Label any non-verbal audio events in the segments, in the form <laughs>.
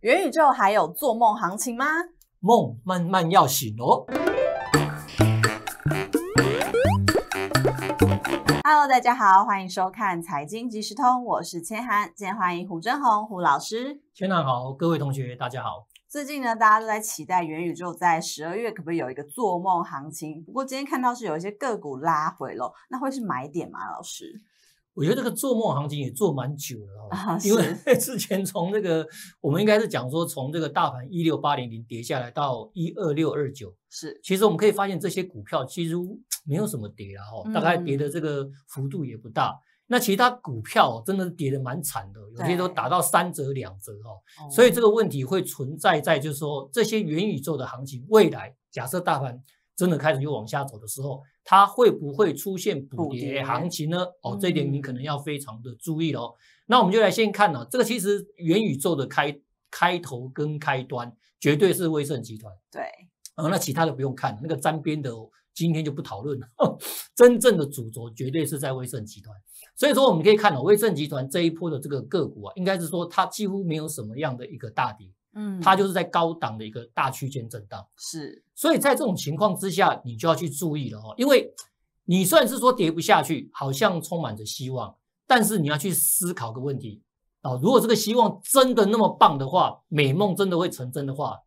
元宇宙还有做梦行情吗？梦慢慢要醒哦。Hello，大家好，欢迎收看财经即时通，我是千涵，今天欢迎胡真红胡老师。千涵好，各位同学大家好。最近呢，大家都在期待元宇宙在十二月可不可以有一个做梦行情？不过今天看到是有一些个股拉回了，那会是买点吗？老师？我觉得这个做梦行情也做蛮久了啊 <laughs> 因为之前从这个我们应该是讲说从这个大盘一六八零零跌下来到一二六二九，是。其实我们可以发现这些股票其实 <tsk> 没有什么跌了哈，大概跌嗯。的这个幅度也不大。那其他股票真的是跌的蛮惨的，有些都打到三折两折哈。哦。所以这个问题会存在在，就是说这些元宇宙的行情，未来假设大盘真的开始又往下走的时候，它会不会出现补补跌跌行情呢？哦，这一点你嗯可能要非常的注意哦。那我们就来先看呢、这个其实元宇宙的开开头跟开端绝对是威盛集团。对，啊，那其他的不用看，那个沾边的哦今天就不讨论了。<laughs> 真正的主轴绝对是在威盛集团，所以说我们可以看到威盛集团这一波的这个个股啊，应该是说它几乎没有什么样的一个大跌，嗯它就是在高档的一个大区间震荡。是所以在这种情况之下，你就要去注意了哦，因为你虽然是说跌不下去，好像充满着希望，但是你要去思考个问题哦，如果这个希望真的那么棒的话，美梦真的会成真的话，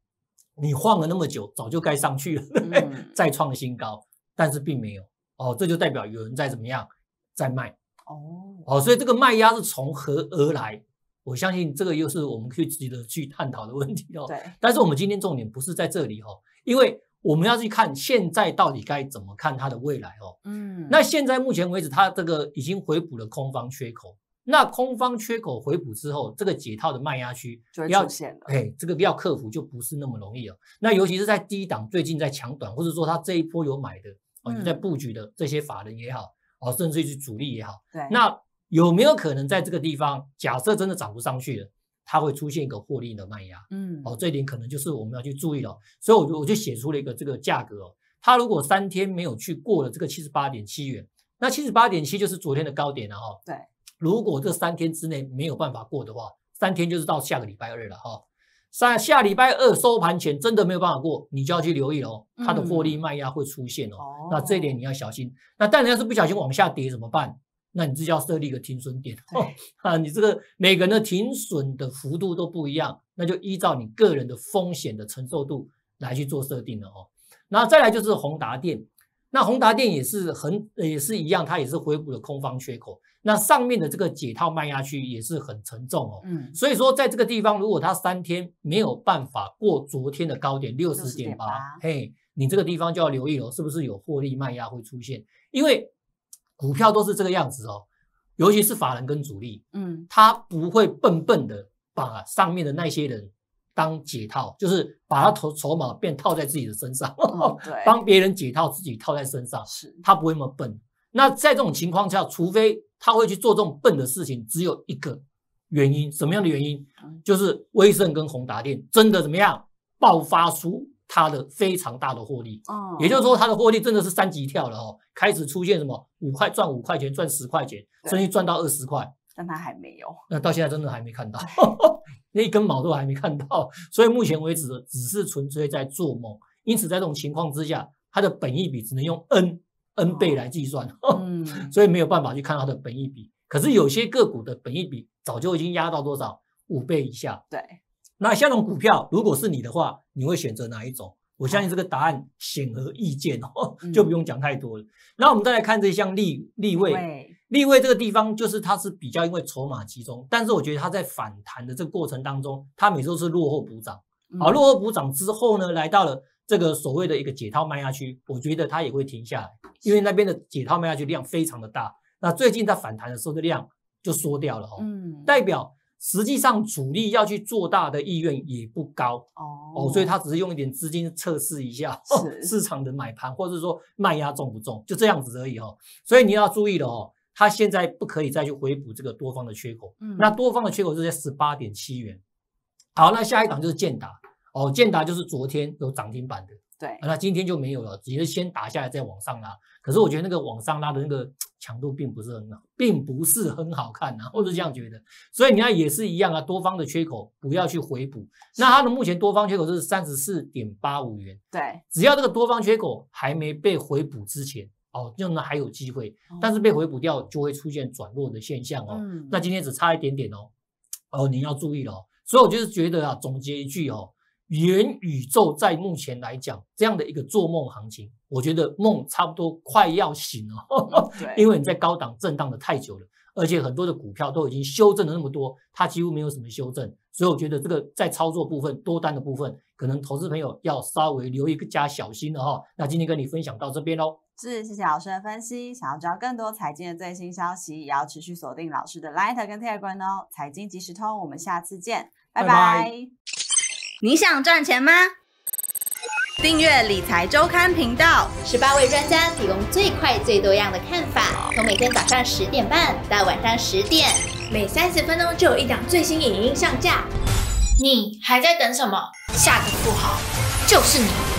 你晃了那么久，早就该上去了，<laughs> 再创新高，但是并没有哦，这就代表有人在怎么样在卖哦，哦，所以这个卖压是从何而来？我相信这个又是我们可以值得去探讨的问题哦。对，但是我们今天重点不是在这里哦，因为我们要去看现在到底该怎么看它的未来哦。嗯，那现在目前为止，它这个已经回补了空方缺口。那空方缺口回补之后，这个解套的卖压区要出现了，哎，这个要克服就不是那么容易了。那尤其是在低档最近在抢短，或者说它这一波有买的哦，有在嗯布局的这些法人也好，哦，甚至于是主力也好，对，那有没有可能在这个地方，假设真的涨不上去了，它会出现一个获利的卖压？嗯，哦，这一点可能就是我们要去注意了。所以我就我就写出了一个这个价格哦，它如果三天没有去过了这个七十八点七元，那七十八点七就是昨天的高点了哈、对，如果这三天之内没有办法过的话，三天就是到下个礼拜二了哈、下下礼拜二收盘前真的没有办法过，你就要去留意了哦，它的获利卖压会出现哦。哦，那这一点你要小心。那当然要是不小心往下跌怎么办？那你自己要设立一个停损点哦。啊，你这个每个人的停损的幅度都不一样，那就依照你个人的风险的承受度来去做设定了哦。然后再来就是宏达电，那宏达电也是很也是一样，它也是回补了空方缺口。那上面的这个解套卖压区也是很沉重哦。嗯，所以说，在这个地方，如果它三天没有办法过昨天的高点六十点八嘿，你这个地方就要留意了，是不是有获利卖压会出现？因为股票都是这个样子哦，尤其是法人跟主力，嗯，他不会笨笨的把上面的那些人当解套，就是把他筹筹码变套在自己的身上，哦 <laughs> 对，帮别人解套，自己套在身上。是，他不会那么笨。那在这种情况下，除非他会去做这种笨的事情，只有一个原因，什么样的原因嗯？就是威盛跟宏达电真的怎么样爆发出它的非常大的获利，哦，也就是说它的获利真的是三级跳了哦，开始出现什么五块赚五块钱，赚十块钱，甚至赚到二十块。但它还没有，那到现在真的还没看到，那一根毛都还没看到，所以目前为止只是纯粹在做梦。因此，在这种情况之下，它的本益比只能用 n n 倍来计算，嗯，所以没有办法去看它的本益比。可是有些个股的本益比早就已经压到多少五倍以下。对，那像这种股票，如果是你的话，你会选择哪一种？我相信这个答案显而易见哦，<laughs> 嗯就不用讲太多了。那我们再来看这项立立位，位，立位这个地方，就是它是比较因为筹码集中，但是我觉得它在反弹的这个过程当中，它每次都是落后补涨。好，嗯落后补涨之后呢，来到了这个所谓的一个解套卖压区，我觉得它也会停下来，因为那边的解套卖压区量非常的大。那最近在反弹的时候，的量就缩掉了哦，嗯，代表实际上主力要去做大的意愿也不高哦哦，所以他只是用一点资金测试一下、<laughs> 是市场的买盘，或者说卖压重不重，就这样子而已哦。所以你要注意了哦，它现在不可以再去回补这个多方的缺口。嗯那多方的缺口是在十八点七元。好，那下一档就是建达哦，建达就是昨天有涨停板的，对啊，那今天就没有了，只是先打下来再往上拉。可是我觉得那个往上拉的那个强度并不是很好，并不是很好看啊，我是这样觉得。所以你看也是一样啊，多方的缺口不要去回补。那它的目前多方缺口是三十四点八五元，对，只要这个多方缺口还没被回补之前，哦，就那还有机会，但是被回补掉就会出现转弱的现象哦。嗯那今天只差一点点哦，哦，你要注意了哦。所以我就是觉得啊，总结一句哦，元宇宙在目前来讲这样的一个做梦行情，我觉得梦差不多快要醒了，对，<laughs> 因为你在高档震荡的太久了，而且很多的股票都已经修正了那么多，它几乎没有什么修正，所以我觉得这个在操作部分多单的部分，可能投资朋友要稍微留一个加小心了哈。那今天跟你分享到这边喽。是，谢谢老师的分析。想要知道更多财经的最新消息，也要持续锁定老师的 Light 跟 Telegram 哦。财经即时通，我们下次见，拜拜拜。拜你想赚钱吗？订阅理财周刊频道。十八位专家提供最快最多样的看法，从每天早上十点半到晚上十点，每三十分钟就有一档最新影音上架。你还在等什么？下个富豪就是你。